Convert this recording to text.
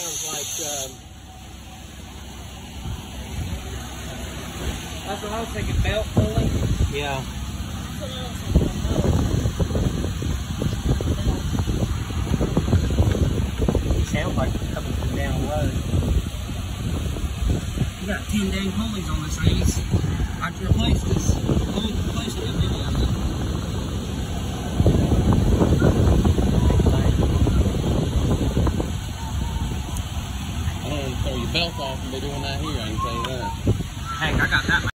sounds like. Um, That's what I was thinking, belt pulley. yeah. Sounds like coming from down road. We got 10 dang pulleys on this thing. It's, I replaced this, pulled, replaced it, pull your belt off and doing that here, I can tell you that. I got that.